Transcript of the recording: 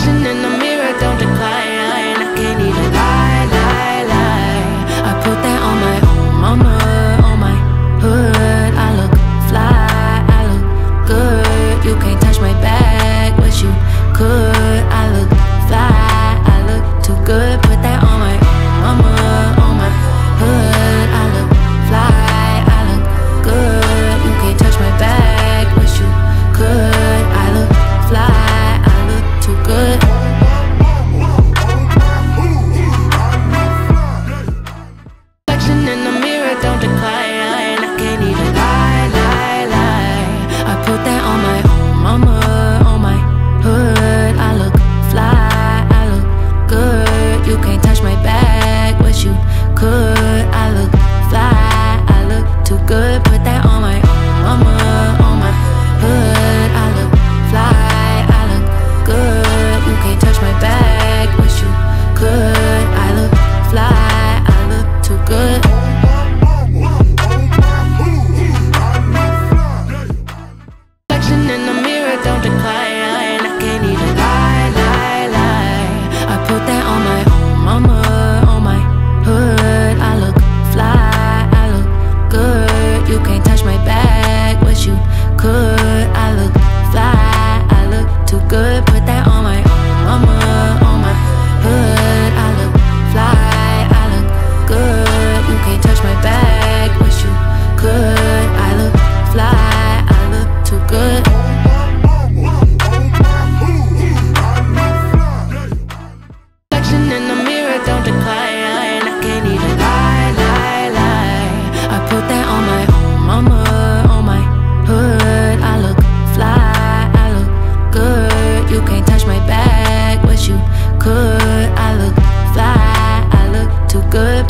reflection in the mirror don't decline. I can't even lie. good